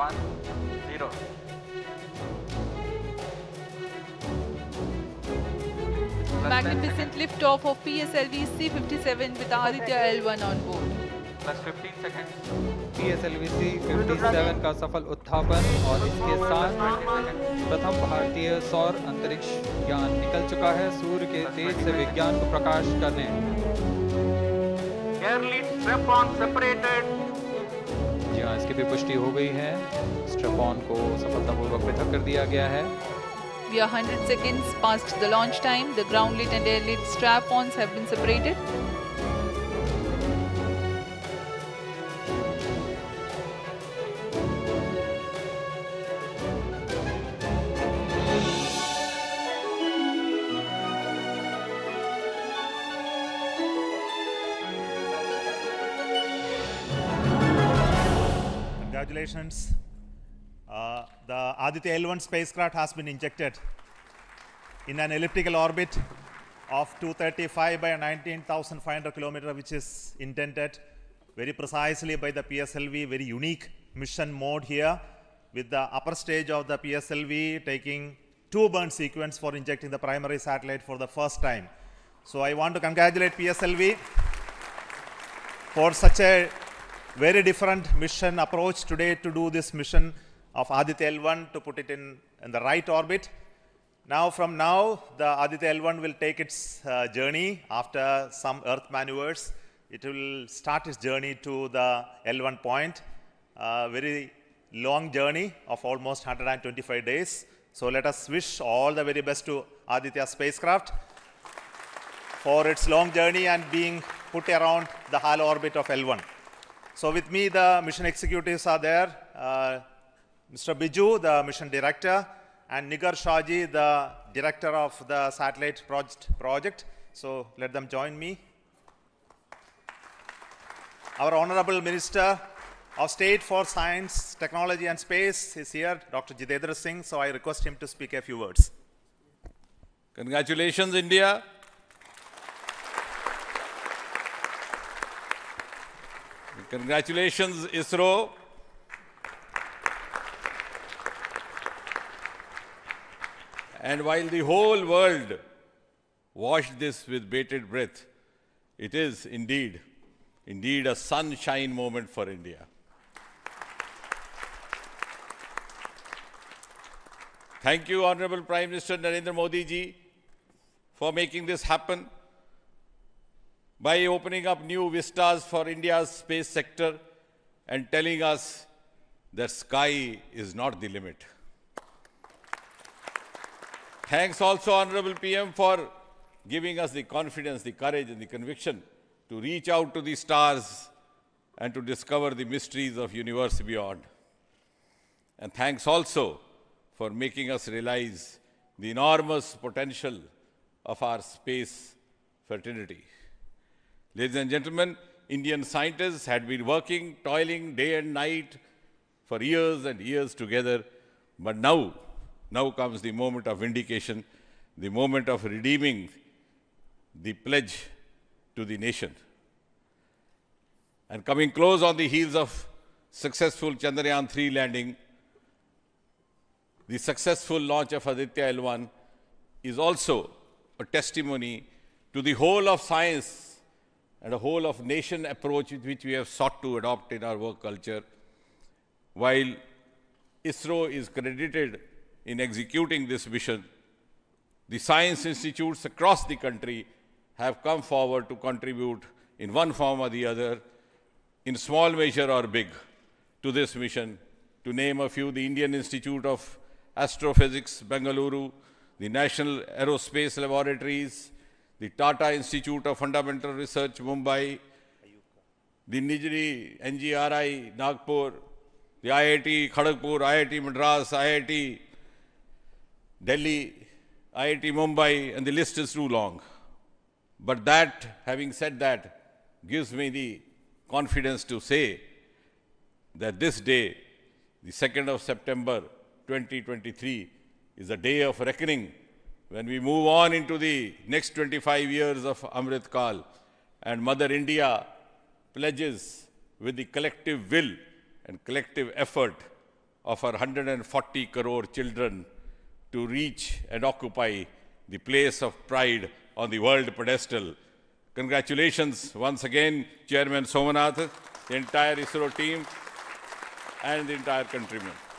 one, zero. Plus 10 Magnificent seconds. liftoff of PSLV C-57 with Aditya L1 on board. Plus 15 seconds. PSLV-C 57 का सफल उत्थापन और इसके साथ प्रथम भारतीय सौर अंतरिक्ष यान निकल चुका है सूर्य के तेज से विज्ञान को प्रकाश करने Air lead strap on separated. हाँ इसकी भी पुष्टि हो गई है स्ट्रेपॉन को सफलतापूर्वक पृथक कर दिया गया है We are 100 seconds past the launch time. The ground lit and air lit strap-ons have been separated. Congratulations. Uh, the Aditya L1 spacecraft has been injected in an elliptical orbit of 235 by 19,500 kilometer, which is intended very precisely by the PSLV, very unique mission mode here, with the upper stage of the PSLV taking two burn sequence for injecting the primary satellite for the first time. So I want to congratulate PSLV for such a very different mission approach today to do this mission of Aditya L1 to put it in, in the right orbit. Now, from now, the Aditya L1 will take its uh, journey after some Earth maneuvers. It will start its journey to the L1 point, a very long journey of almost 125 days. So, let us wish all the very best to Aditya spacecraft for its long journey and being put around the halo orbit of L1. So with me, the mission executives are there. Uh, Mr. Biju, the mission director, and Nigar Shaji, the director of the satellite project. project. So let them join me. Our Honorable Minister of State for Science, Technology and Space is here, Dr. Jitendra Singh. So I request him to speak a few words. Congratulations, India. Congratulations, ISRO. And while the whole world watched this with bated breath, it is indeed, indeed a sunshine moment for India. Thank you, Honorable Prime Minister Narendra Modi ji, for making this happen by opening up new vistas for India's space sector and telling us that sky is not the limit. Thanks also, Honorable PM, for giving us the confidence, the courage, and the conviction to reach out to the stars and to discover the mysteries of universe beyond. And thanks also for making us realize the enormous potential of our space fraternity. Ladies and gentlemen, Indian scientists had been working, toiling day and night for years and years together, but now, now comes the moment of vindication, the moment of redeeming the pledge to the nation. And coming close on the heels of successful Chandrayaan 3 landing, the successful launch of Aditya L1 is also a testimony to the whole of science and a whole of nation approach which we have sought to adopt in our work culture. While ISRO is credited in executing this mission, the science institutes across the country have come forward to contribute in one form or the other, in small measure or big, to this mission. To name a few, the Indian Institute of Astrophysics, Bengaluru, the National Aerospace Laboratories, the Tata Institute of Fundamental Research, Mumbai, the NEERI NGRI, Nagpur, the IIT Kharagpur, IIT Madras, IIT Delhi, IIT Mumbai, and the list is too long. But that, having said that, gives me the confidence to say that this day, the 2nd of September 2023, is a day of reckoning when we move on into the next 25 years of Amrit Kal and Mother India pledges with the collective will and collective effort of our 140 crore children to reach and occupy the place of pride on the world pedestal. Congratulations once again, Chairman Somanath, the entire ISRO team, and the entire countrymen.